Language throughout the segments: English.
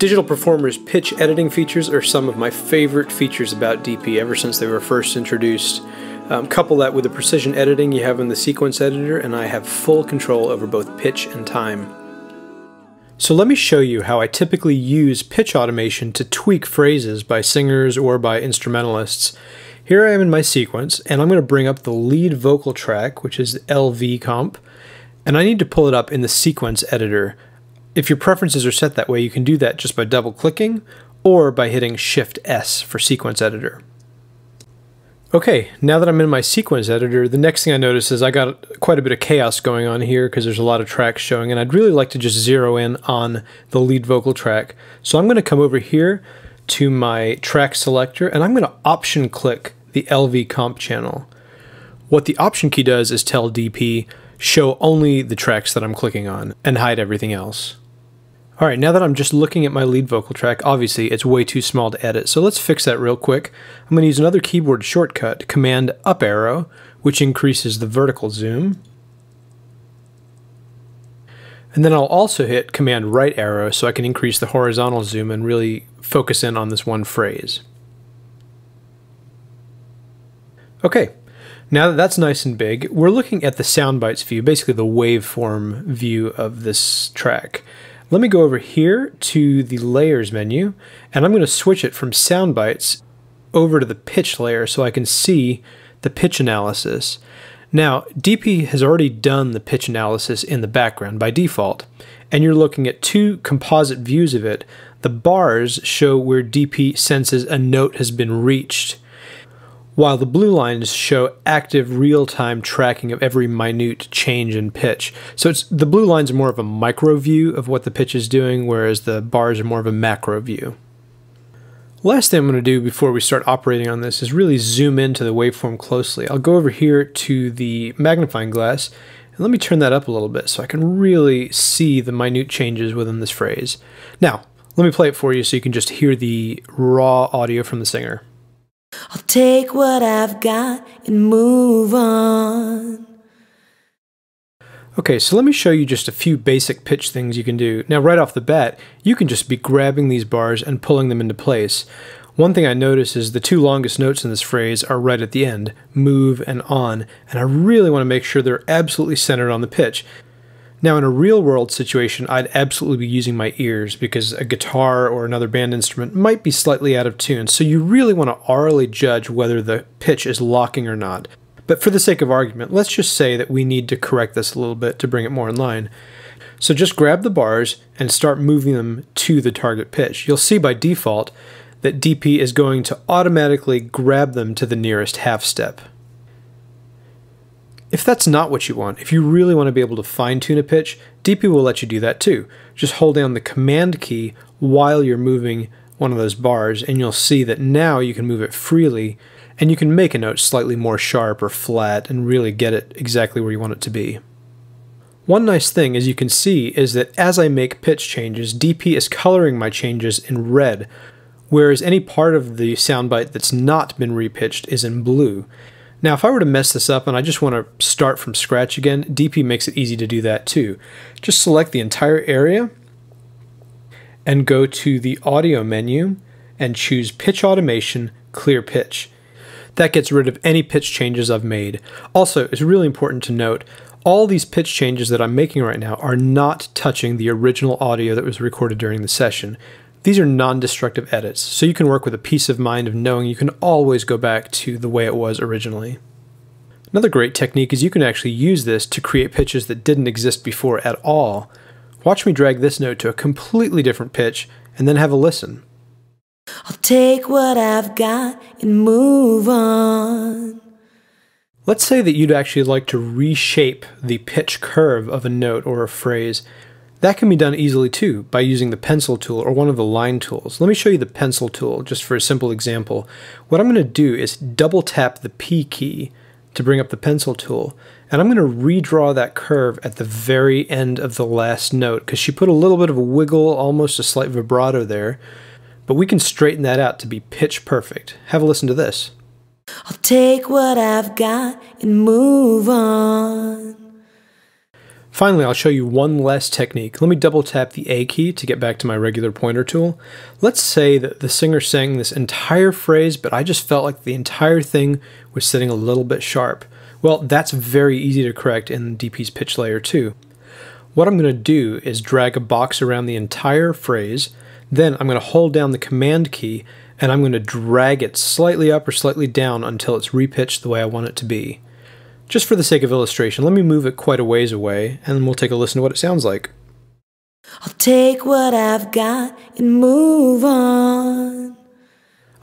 Digital Performer's pitch editing features are some of my favorite features about DP ever since they were first introduced. Um, couple that with the precision editing you have in the sequence editor, and I have full control over both pitch and time. So let me show you how I typically use pitch automation to tweak phrases by singers or by instrumentalists. Here I am in my sequence, and I'm going to bring up the lead vocal track, which is LV comp, and I need to pull it up in the sequence editor. If your preferences are set that way, you can do that just by double clicking or by hitting Shift S for Sequence Editor. Okay, now that I'm in my sequence editor, the next thing I notice is I got quite a bit of chaos going on here because there's a lot of tracks showing, and I'd really like to just zero in on the lead vocal track. So I'm going to come over here to my track selector, and I'm going to option click the LV comp channel. What the option key does is tell DP, show only the tracks that I'm clicking on, and hide everything else. All right, now that I'm just looking at my lead vocal track, obviously it's way too small to edit, so let's fix that real quick. I'm going to use another keyboard shortcut, Command Up Arrow, which increases the vertical zoom. And then I'll also hit Command Right Arrow so I can increase the horizontal zoom and really focus in on this one phrase. Okay, now that that's nice and big, we're looking at the sound bites view, basically the waveform view of this track. Let me go over here to the layers menu and I'm going to switch it from sound bites over to the pitch layer so I can see the pitch analysis. Now, DP has already done the pitch analysis in the background by default, and you're looking at two composite views of it. The bars show where DP senses a note has been reached, while the blue lines show active real-time tracking of every minute change in pitch. So it's the blue lines are more of a micro view of what the pitch is doing, whereas the bars are more of a macro view. Last thing I'm going to do before we start operating on this is really zoom into the waveform closely. I'll go over here to the magnifying glass and let me turn that up a little bit so I can really see the minute changes within this phrase. Now, let me play it for you so you can just hear the raw audio from the singer. I'll take what I've got and move on. Okay, so let me show you just a few basic pitch things you can do. Now, right off the bat, you can just be grabbing these bars and pulling them into place. One thing I notice is the two longest notes in this phrase are right at the end, move and on, and I really want to make sure they're absolutely centered on the pitch. Now, in a real world situation, I'd absolutely be using my ears because a guitar or another band instrument might be slightly out of tune, so you really want to aurally judge whether the pitch is locking or not. But for the sake of argument, let's just say that we need to correct this a little bit to bring it more in line. So just grab the bars and start moving them to the target pitch. You'll see by default that DP is going to automatically grab them to the nearest half step. If that's not what you want, if you really want to be able to fine tune a pitch, DP will let you do that too. Just hold down the command key while you're moving one of those bars and you'll see that now you can move it freely and you can make a note slightly more sharp or flat and really get it exactly where you want it to be. One nice thing, as you can see, is that as I make pitch changes, DP is coloring my changes in red, whereas any part of the soundbite that's not been repitched is in blue. Now, if I were to mess this up and I just want to start from scratch again, DP makes it easy to do that too. Just select the entire area and go to the audio menu and choose Pitch Automation Clear Pitch. That gets rid of any pitch changes I've made. Also, it's really important to note, all these pitch changes that I'm making right now are not touching the original audio that was recorded during the session. These are non-destructive edits, so you can work with a peace of mind of knowing you can always go back to the way it was originally. Another great technique is you can actually use this to create pitches that didn't exist before at all. Watch me drag this note to a completely different pitch and then have a listen. I'll take what I've got and move on. Let's say that you'd actually like to reshape the pitch curve of a note or a phrase. That can be done easily too by using the pencil tool or one of the line tools. Let me show you the pencil tool just for a simple example. What I'm going to do is double tap the P key to bring up the pencil tool and I'm going to redraw that curve at the very end of the last note because she put a little bit of a wiggle, almost a slight vibrato there, but we can straighten that out to be pitch perfect. Have a listen to this. I'll take what I've got and move on. Finally, I'll show you one last technique. Let me double tap the A key to get back to my regular pointer tool. Let's say that the singer sang this entire phrase, but I just felt like the entire thing was sitting a little bit sharp. Well, that's very easy to correct in DP's pitch layer too. What I'm going to do is drag a box around the entire phrase, then I'm going to hold down the command key and I'm going to drag it slightly up or slightly down until it's repitched the way I want it to be. Just for the sake of illustration, let me move it quite a ways away, and then we'll take a listen to what it sounds like. I'll take what I've got and move on.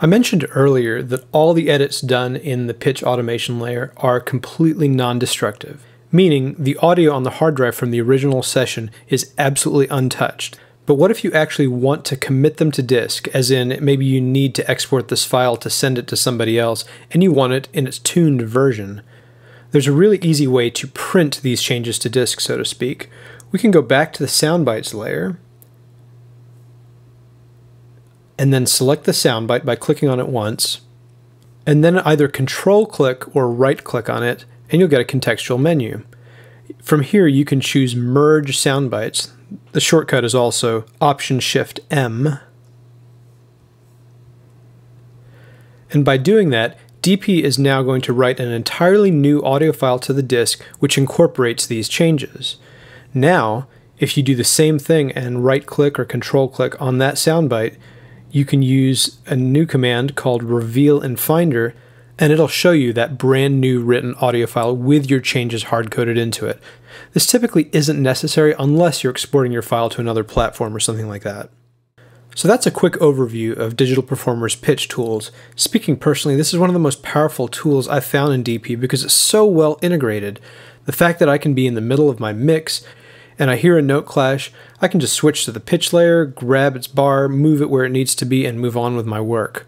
I mentioned earlier that all the edits done in the pitch automation layer are completely non-destructive, meaning the audio on the hard drive from the original session is absolutely untouched. But what if you actually want to commit them to disk, as in maybe you need to export this file to send it to somebody else, and you want it in its tuned version? There's a really easy way to print these changes to disk, so to speak. We can go back to the soundbites layer and then select the soundbite by clicking on it once, and then either control click or right click on it, and you'll get a contextual menu. From here, you can choose Merge Soundbites. The shortcut is also Option Shift M. And by doing that, DP is now going to write an entirely new audio file to the disk which incorporates these changes. Now, if you do the same thing and right click or control click on that soundbite, you can use a new command called reveal in Finder and it'll show you that brand new written audio file with your changes hard coded into it. This typically isn't necessary unless you're exporting your file to another platform or something like that. So that's a quick overview of Digital Performer's pitch tools. Speaking personally, this is one of the most powerful tools I've found in DP because it's so well integrated. The fact that I can be in the middle of my mix and I hear a note clash, I can just switch to the pitch layer, grab its bar, move it where it needs to be, and move on with my work.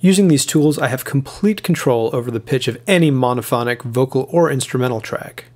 Using these tools, I have complete control over the pitch of any monophonic, vocal, or instrumental track.